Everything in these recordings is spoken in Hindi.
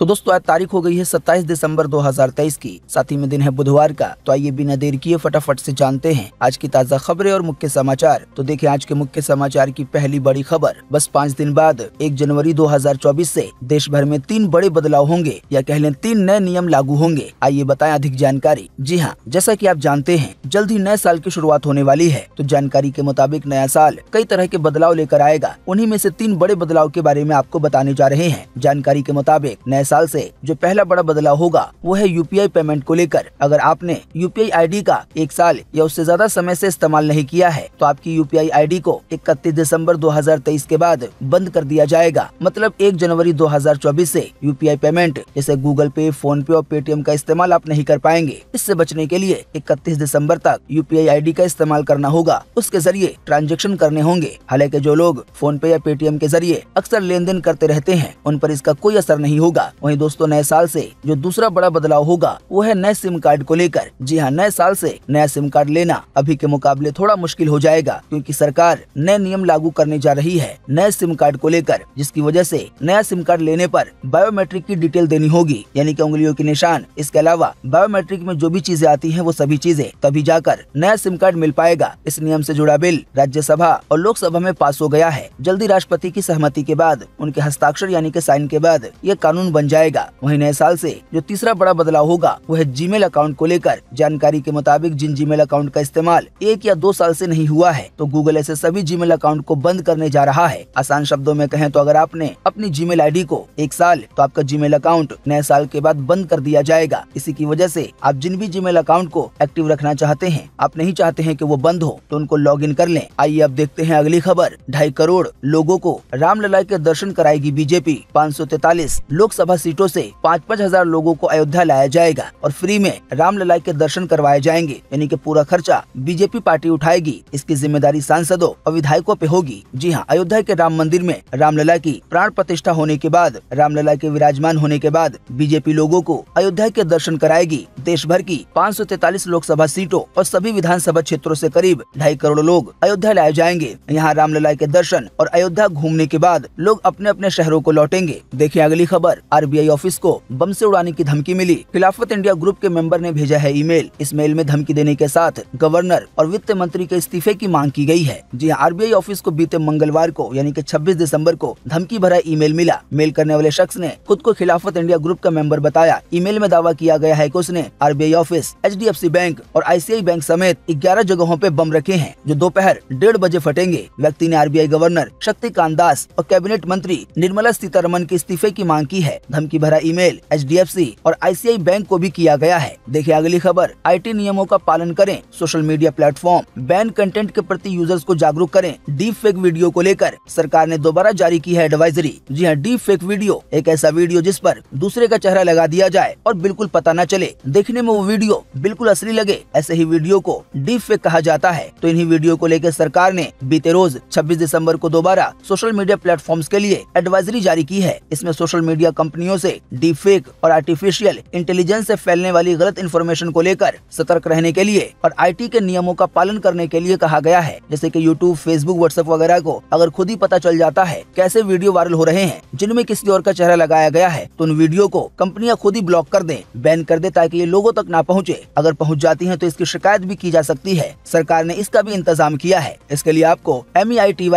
तो दोस्तों, आज तारीख हो गई है 27 दिसंबर 2023 की। साथ ही में दिन है बुधवार का तो आइए बिना देर किए फटाफट से जानते हैं आज की ताज़ा खबरें और मुख्य समाचार। तो देखिए, आज के मुख्य समाचार की पहली बड़ी खबर। बस पाँच दिन बाद, एक जनवरी 2024 से देश भर में तीन बड़े बदलाव होंगे, या कह लें तीन नए नियम लागू होंगे। आइए बताए अधिक जानकारी। जी हाँ जैसा की आप जानते हैं, जल्द ही नए साल की शुरुआत होने वाली है। तो जानकारी के मुताबिक नया साल कई तरह के बदलाव लेकर आएगा। उन्ही में ऐसी तीन बड़े बदलाव के बारे में आपको बताने जा रहे हैं। जानकारी के मुताबिक, नए साल से जो पहला बड़ा बदलाव होगा, वो है यूपीआई पेमेंट को लेकर। अगर आपने यूपीआई आईडी का एक साल या उससे ज़्यादा समय से इस्तेमाल नहीं किया है तो आपकी यूपीआई आईडी को इकतीस दिसंबर 2023 के बाद बंद कर दिया जाएगा। मतलब 1 जनवरी 2024 से यूपीआई पेमेंट जैसे गूगल पे फ़ोन पे और पेटीएम का इस्तेमाल आप नहीं कर पाएँगे। इससे बचने के लिए इकतीस दिसंबर तक यूपीआई आईडी का इस्तेमाल करना होगा। उसके ज़रिए ट्रांजेक्शन करने होंगे। हालाँकि जो लोग फ़ोन पे या पेटीएम के ज़रिए अक्सर लेन देन करते रहते हैं, उन पर इसका कोई असर नहीं होगा। वहीं दोस्तों नए साल से जो दूसरा बड़ा बदलाव होगा, वो है नए सिम कार्ड को लेकर। जी हाँ नए साल से नया सिम कार्ड लेना अभी के मुकाबले थोड़ा मुश्किल हो जाएगा, क्योंकि सरकार नए नियम लागू करने जा रही है नए सिम कार्ड को लेकर, जिसकी वजह से नया सिम कार्ड लेने पर बायोमेट्रिक की डिटेल देनी होगी। यानी कि उंगलियों के निशान, इसके अलावा बायोमेट्रिक में जो भी चीज़ें आती हैं, वो सभी चीज़ें, तभी जाकर नया सिम कार्ड मिल पाएगा। इस नियम से जुड़ा बिल राज्यसभा और लोकसभा में पास हो गया है। जल्दी राष्ट्रपति की सहमति के बाद, उनके हस्ताक्षर यानी के साइन के बाद, ये कानून बन जाएगा। वहीं नए साल से जो तीसरा बड़ा बदलाव होगा वह जीमेल अकाउंट को लेकर। जानकारी के मुताबिक जिन जीमेल अकाउंट का इस्तेमाल एक या दो साल से नहीं हुआ है तो गूगल ऐसे सभी जीमेल अकाउंट को बंद करने जा रहा है। आसान शब्दों में कहें तो अगर आपने अपनी जीमेल आईडी को एक साल तो आपका जीमेल अकाउंट नए साल के बाद बंद कर दिया जाएगा। इसी की वजह से आप जिन भी जीमेल अकाउंट को एक्टिव रखना चाहते हैं, आप नहीं चाहते हैं कि वो बंद हो तो उनको लॉग कर लें। आइए अब देखते हैं अगली खबर। ढाई करोड़ लोगों को रामलला के दर्शन कराएगी बीजेपी। 543 लोकसभा सीटों से पाँच पाँच हज़ार लोगों को अयोध्या लाया जाएगा और फ्री में रामलला के दर्शन करवाए जाएँगे। यानी कि पूरा खर्चा बीजेपी पार्टी उठाएगी। इसकी ज़िम्मेदारी सांसदों और विधायकों पे होगी। जी हाँ अयोध्या के राम मंदिर में रामलला की प्राण प्रतिष्ठा होने के बाद, रामलला के विराजमान होने के बाद बीजेपी लोगों को अयोध्या के दर्शन कराएगी। देश भर की 543 लोकसभा सीटों और सभी विधानसभा क्षेत्रों से करीब ढाई करोड़ लोग अयोध्या लाए जाएँगे। यहाँ रामलला के दर्शन और अयोध्या घूमने के बाद लोग अपने अपने शहरों को लौटेंगे। देखिए अगली खबर आरबीआई ऑफ़िस को बम से उड़ाने की धमकी मिली। खिलाफत इंडिया ग्रुप के मेंबर ने भेजा है ईमेल। इस मेल में धमकी देने के साथ गवर्नर और वित्त मंत्री के इस्तीफे की मांग की गई है। जी आरबीआई ऑफ़िस को बीते मंगलवार को, यानी कि 26 दिसंबर को, धमकी भरा ईमेल मिला। मेल करने वाले शख्स ने खुद को खिलाफत इंडिया ग्रुप का मेंबर बताया। ईमेल में दावा किया गया है कि उसने आरबीआई ऑफ़िस, एचडीएफसी बैंक और आईसीआई बैंक समेत ग्यारह जगहों पे बम रखे हैं, जो दोपहर डेढ़ बजे फटेंगे। व्यक्ति ने आरबीआई गवर्नर शक्तिकांत दास और कैबिनेट मंत्री निर्मला सीतारमन के इस्तीफे की मांग की है। धमकी भरा ईमेल, एचडीएफसी और आईसीआई बैंक को भी किया गया है। देखिए अगली खबर आईटी नियमों का पालन करें, social media platform, ban content के प्रति यूज़र्स को जागरूक करें डीप फेक वीडियो को लेकर। सरकार ने दोबारा जारी की है एडवाइजरी जी हाँ डीप फेक वीडियो, एक ऐसा वीडियो जिस पर दूसरे का चेहरा लगा दिया जाए और बिल्कुल पता न चले। देखने में वो वीडियो बिल्कुल असली लगे, ऐसे ही वीडियो को डीप फेक कहा जाता है। तो इन्हीं वीडियो को लेकर सरकार ने बीते रोज 26 दिसंबर को दोबारा सोशल मीडिया प्लेटफॉर्म्स के लिए एडवाइजरी जारी की है। इसमें सोशल मीडिया कंपनियों से डीप फेक और आर्टिफिशियल इंटेलिजेंस से फैलने वाली गलत इन्फॉर्मेशन को लेकर सतर्क रहने के लिए और आईटी के नियमों का पालन करने के लिए कहा गया है। जैसे कि यूट्यूब फेसबुक व्हाट्सएप वगैरह को अगर खुद ही पता चल जाता है कैसे वीडियो वायरल हो रहे हैं, जिनमें किसी और का चेहरा लगाया गया है तो उन वीडियो को कंपनियाँ खुद ही ब्लॉक कर दें, बैन कर दे ताकि ये लोगों तक ना पहुँचे। अगर पहुँच जाती हैं तो इसकी शिकायत भी की जा सकती है। सरकार ने इसका भी इंतज़ाम किया है। इसके लिए आपको एम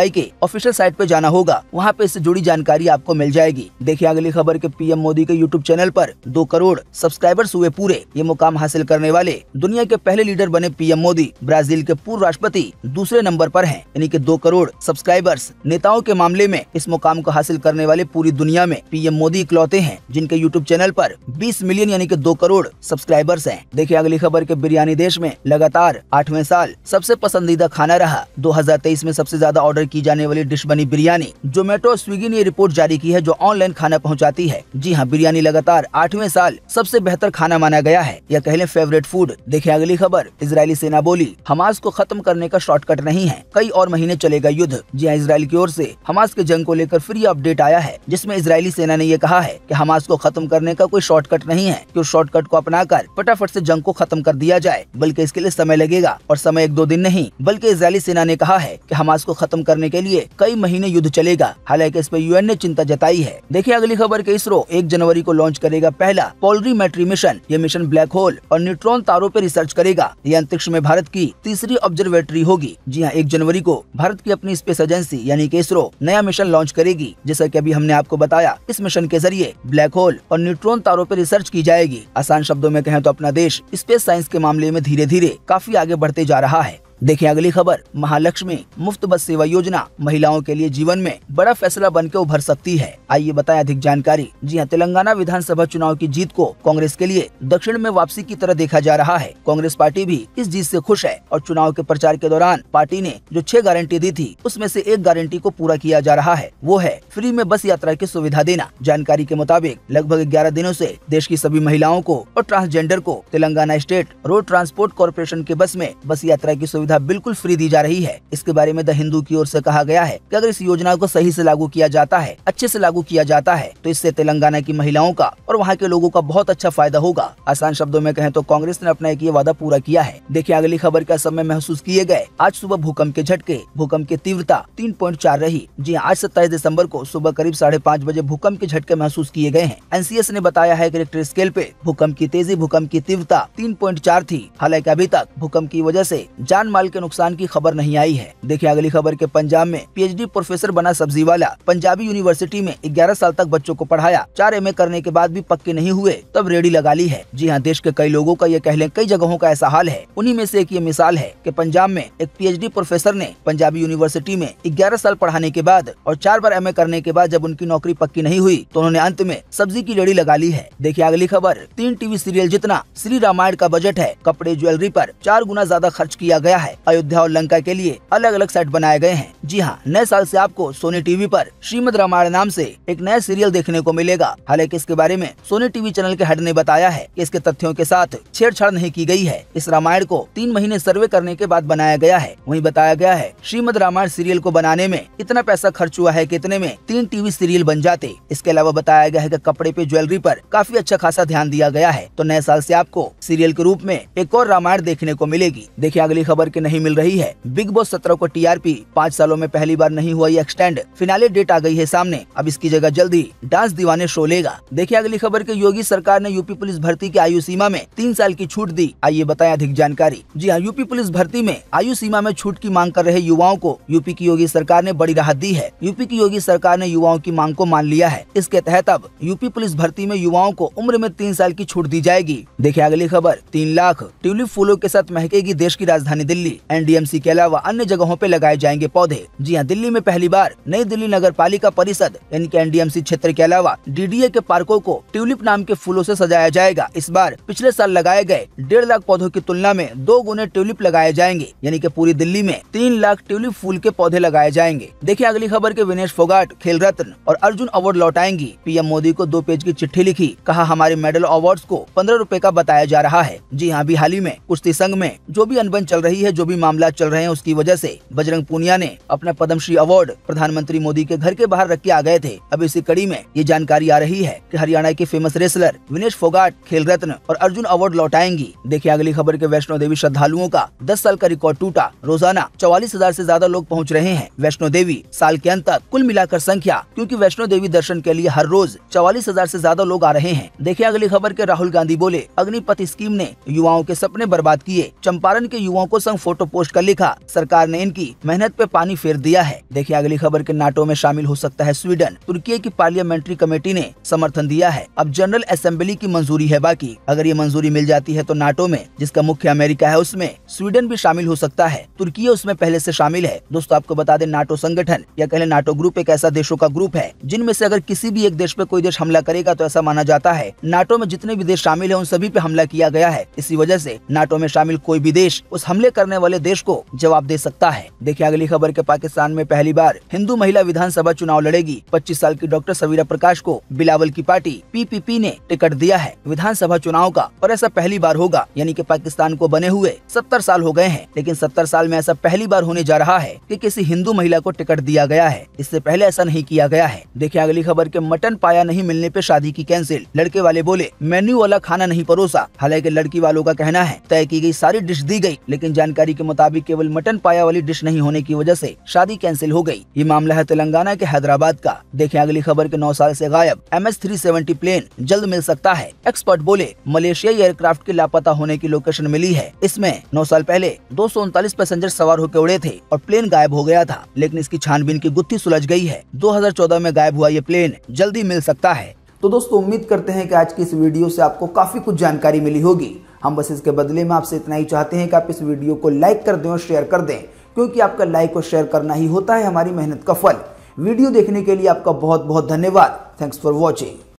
के ऑफिशियल साइट पे जाना होगा। वहाँ पे इससे जुड़ी जानकारी आपको मिल जाएगी। देखिए अगली खबर के पीएम मोदी के यूट्यूब चैनल पर दो करोड़ सब्सक्राइबर्स हुए पूरे। ये मुकाम हासिल करने वाले दुनिया के पहले लीडर बने पीएम मोदी। ब्राज़ील के पूर्व राष्ट्रपति दूसरे नंबर पर हैं। यानी कि दो करोड़ सब्सक्राइबर्स नेताओं के मामले में इस मुकाम को हासिल करने वाले पूरी दुनिया में पीएम मोदी इकलौते हैं, जिनके यूट्यूब चैनल पर 20 मिलियन यानी कि दो करोड़ सब्सक्राइबर्स हैं। देखिए अगली खबर के बिरयानी देश में लगातार आठवें साल सबसे पसंदीदा खाना रहा। 2023 में सबसे ज़्यादा ऑर्डर की जाने वाली डिश बनी बिरयानी। जोमेटो स्विगी ने रिपोर्ट जारी की है, जो ऑनलाइन खाना पहुँचाती है। जी हाँ बिरयानी लगातार आठवें साल सबसे बेहतर खाना माना गया है। या कह लें फेवरेट फ़ूड देखिए अगली खबर। इसराइली सेना बोली, हमास को खत्म करने का शॉर्टकट नहीं है। कई और महीने चलेगा युद्ध। जी हाँ इसराइल की ओर से हमास के जंग को लेकर फिर अपडेट आया है, जिसमें इसराइली सेना ने यह कहा है कि हमास को खत्म करने का कोई शॉर्टकट नहीं है, कि उस शॉर्टकट को अपनाकर फटाफट से जंग को खत्म कर दिया जाए। बल्कि इसके लिए समय लगेगा, और समय एक दो दिन नहीं, बल्कि इसराइली सेना ने कहा है कि हमास को खत्म करने के लिए कई महीने युद्ध चलेगा। हालाँकि इस पर यूएन ने चिंता जताई है। देखिए अगली खबर के इसरो इसरो एक जनवरी को लॉन्च करेगा पहला पोलरीमेट्री मिशन ये मिशन ब्लैक होल और न्यूट्रॉन तारों पर रिसर्च करेगा। ये अंतरिक्ष में भारत की तीसरी ऑब्जर्वेटरी होगी। जी हाँ एक जनवरी को भारत की अपनी स्पेस एजेंसी यानी की इसरो नया मिशन लॉन्च करेगी। जैसा की अभी हमने आपको बताया, इस मिशन के ज़रिए ब्लैक होल और न्यूट्रॉन तारों पर रिसर्च की जाएगी। आसान शब्दों में कहें तो अपना देश स्पेस साइंस के मामले में धीरे धीरे काफ़ी आगे बढ़ते जा रहा है। देखिए अगली खबर, महालक्ष्मी मुफ़्त बस सेवा योजना महिलाओं के लिए जीवन में बड़ा फैसला बन के उभर सकती है। आइए बताएँ अधिक जानकारी। जी हाँ तेलंगाना विधानसभा चुनाव की जीत को कांग्रेस के लिए दक्षिण में वापसी की तरह देखा जा रहा है। कांग्रेस पार्टी भी इस जीत से खुश है और चुनाव के प्रचार के दौरान पार्टी ने जो छह गारंटी दी थी, उसमें से एक गारंटी को पूरा किया जा रहा है। वो है फ्री में बस यात्रा की सुविधा देना। जानकारी के मुताबिक लगभग ग्यारह दिनों ऐसी देश की सभी महिलाओं को और ट्रांसजेंडर को Telangana state road transport corporation के बस में बस यात्रा की सुविधा सुविधा बिल्कुल फ्री दी जा रही है। इसके बारे में द हिंदू की ओर से कहा गया है कि अगर इस योजना को सही से लागू किया जाता है, अच्छे से लागू किया जाता है तो इससे तेलंगाना की महिलाओं का और वहाँ के लोगों का बहुत अच्छा फ़ायदा होगा। आसान शब्दों में कहें तो कांग्रेस ने अपना एक ये वादा पूरा किया है। देखिए अगली खबर का समय महसूस किए गए। आज सुबह भूकंप के झटके, भूकंप की तीव्रता तीन रही। जी आज सत्ताईस दिसंबर को सुबह करीब साढ़े बजे भूकंप के झटके महसूस किए गए हैं। एनसीएस ने बताया है की रिक्टर स्केल पे भूकंप की तेज़ी, भूकंप की तीव्रता तीन थी। हालाँकि अभी तक भूकंप की वजह से जान माल के नुकसान की खबर नहीं आई है। देखिए अगली खबर के पंजाब में पीएचडी प्रोफेसर बना सब्ज़ी वाला पंजाबी यूनिवर्सिटी में 11 साल तक बच्चों को पढ़ाया। चार एमए करने के बाद भी पक्के नहीं हुए, तब रेडी लगा ली है। जी हाँ देश के कई लोगों का ये कह लें, कई जगहों का ऐसा हाल है। उन्हीं में से एक ये मिसाल है कि पंजाब में एक पीएचडी प्रोफेसर ने पंजाबी यूनिवर्सिटी में ग्यारह साल पढ़ाने के बाद और चार बार एमए करने के बाद जब उनकी नौकरी पक्की नहीं हुई तो उन्होंने अंत में सब्ज़ी की रेडी लगा ली है। देखिए अगली खबर, तीन टीवी सीरियल जितना श्री रामायण का बजट है, कपड़े ज्वेलरी पर चार गुना ज़्यादा खर्च किया गया है। अयोध्या और लंका के लिए अलग अलग सेट बनाए गए हैं। जी हाँ नए साल से आपको सोनी टीवी पर श्रीमद रामायण नाम से एक नया सीरियल देखने को मिलेगा। हालाँकि इसके बारे में सोनी टीवी चैनल के हेड ने बताया है कि इसके तथ्यों के साथ छेड़छाड़ नहीं की गई है। इस रामायण को तीन महीने सर्वे करने के बाद बनाया गया है। वही बताया गया है, श्रीमद रामायण सीरियल को बनाने में इतना पैसा खर्च हुआ है कितने में तीन टीवी सीरियल बन जाते। इसके अलावा बताया गया है की कपड़े पे ज्वेलरी आरोप काफ़ी अच्छा खासा ध्यान दिया गया है। तो नए साल ऐसी आपको सीरियल के रूप में एक और रामायण देखने को मिलेगी। देखिए अगली खबर की नहीं मिल रही है। बिग बॉस सत्रह को टीआरपी पाँच सालों में पहली बार नहीं हुआ ये एक्सटेंड फिनाले डेट आ गई है सामने। अब इसकी जगह जल्दी डांस दीवाने शो लेगा। देखिए अगली खबर के योगी सरकार ने यूपी पुलिस भर्ती की आयु सीमा में तीन साल की छूट दी। आइए बताएँ अधिक जानकारी। जी हाँ यूपी पुलिस भर्ती में आयु सीमा में छूट की मांग कर रहे युवाओं को यूपी की योगी सरकार ने बड़ी राहत दी है। यूपी की योगी सरकार ने युवाओं की मांग को मान लिया है। इसके तहत अब यूपी पुलिस भर्ती में युवाओं को उम्र में तीन साल की छूट दी जाएगी। देखिए अगली खबर। तीन लाख ट्यूलिप फूलों के साथ महकेगी देश की राजधानी दिल्ली। एनडीएमसी के अलावा अन्य जगहों पे लगाए जाएँगे पौधे। जी हाँ दिल्ली में पहली बार नई दिल्ली नगर पालिका परिषद, यानी एनडीएमसी क्षेत्र के अलावा डीडीए के पार्कों को ट्यूलिप नाम के फूलों से सजाया जाएगा। इस बार पिछले साल लगाए गए डेढ़ लाख पौधों की तुलना में दो गुने ट्यूलिप लगाए जाएँगे, यानी कि पूरी दिल्ली में तीन लाख ट्यूलिप फूल के पौधे लगाए जाएँगे। देखिए अगली खबर के विनेश फोगाट, खेल रत्न और अर्जुन अवार्ड लौटाएँगी पीएम मोदी को दो पेज की चिट्ठी लिखी, कहा, हमारे मेडल अवार्ड को पंद्रह रूपए का बताया जा रहा है। जी हाँ अभी हाल ही में कुश्ती संघ में जो भी अनबन चल रही है जो भी मामला चल रहे हैं, उसकी वजह से बजरंग पूनिया ने अपना पद्मश्री अवार्ड प्रधानमंत्री मोदी के घर के बाहर रख के आ गए थे। अब इसी कड़ी में ये जानकारी आ रही है कि हरियाणा के फ़ेमस रेसलर विनेश फोगाट खेल रत्न और अर्जुन अवार्ड लौटाएँगी। देखिए, अगली खबर के वैष्णो देवी श्रद्धालुओं का दस साल का रिकॉर्ड टूटा। रोज़ाना चौवालीस हज़ार ऐसी ज़्यादा लोग पहुँच रहे हैं। वैष्णो देवी साल के अंत तक कुल मिलाकर संख्या, क्यूँकी वैष्णो देवी दर्शन के लिए हर रोज चौवालीस हज़ार ऐसी ज़्यादा लोग आ रहे हैं। देखिए, अगली खबर के राहुल गांधी बोले, अग्निपथ स्कीम ने युवाओं के सपने बर्बाद किए। चंपारण के युवाओं को संग फ़ोटो पोस्ट कर लिखा। सरकार ने इनकी मेहनत पे पानी फेर दिया है। देखिए, अगली खबर के नाटो में शामिल हो सकता है स्वीडन। तुर्की की पार्लियामेंट्री कमेटी ने समर्थन दिया है। अब जनरल असेंबली की मंजूरी है बाकी। अगर ये मंजूरी मिल जाती है तो नाटो में, जिसका मुख्य अमेरिका है, उसमें स्वीडन भी शामिल हो सकता है। तुर्की उसमें पहले से शामिल है। दोस्तों, आपको बता दें, नाटो संगठन या कहले नाटो ग्रुप एक ऐसा देशों का ग्रुप है, जिनमें से अगर किसी भी एक देश पे कोई देश हमला करेगा तो ऐसा माना जाता है। नाटो में जितने भी देश शामिल है, उन सभी पे हमला किया गया है। इसी वजह से नाटो में शामिल कोई भी देश उस हमले करने वाले देश को जवाब दे सकता है। देखिए अगली खबर के पाकिस्तान में पहली बार हिंदू महिला विधानसभा चुनाव लड़ेगी। 25 साल की डॉक्टर सवीरा प्रकाश को बिलावल की पार्टी पीपीपी ने टिकट दिया है। विधानसभा चुनाव का और ऐसा पहली बार होगा, यानी कि पाकिस्तान को बने हुए 70 साल हो गए हैं। लेकिन 70 साल में ऐसा पहली बार होने जा रहा है कि किसी हिंदू महिला को टिकट दिया गया है। इससे पहले ऐसा नहीं किया गया है। देखिए अगली खबर के मटन पाया नहीं मिलने पे शादी की कैंसिल लड़के वाले बोले, मेन्यू वाला खाना नहीं परोसा। हालाँकि लड़की वालों का कहना है, तय की गई सारी डिश दी गई, लेकिन जानकारी जानकारी के मुताबिक केवल मटन पाया वाली डिश नहीं होने की वजह से शादी कैंसिल हो गई। ये मामला है तेलंगाना के हैदराबाद का। देखें अगली खबर के नौ साल से गायब। M S three seventy plane जल्द मिल सकता है। एक्सपर्ट बोले, मलेशियाई एयरक्राफ्ट के लापता होने की लोकेशन मिली है। इसमें नौ साल पहले दो सौ उनतालीस पैसेंजर सवार होकर उड़े थे और प्लेन गायब हो गया था। लेकिन इसकी छानबीन की गुत्थी सुलझ गई है। 2014 में गायब हुआ ये प्लेन जल्दी मिल सकता है। तो दोस्तों, उम्मीद करते हैं कि आज की इस वीडियो से आपको काफ़ी कुछ जानकारी मिली होगी। हम बस इसके बदले में आपसे इतना ही चाहते हैं कि आप इस वीडियो को लाइक कर दें और शेयर कर दें, क्योंकि आपका लाइक और शेयर करना ही होता है हमारी मेहनत का फल। वीडियो देखने के लिए आपका बहुत बहुत धन्यवाद। Thanks for watching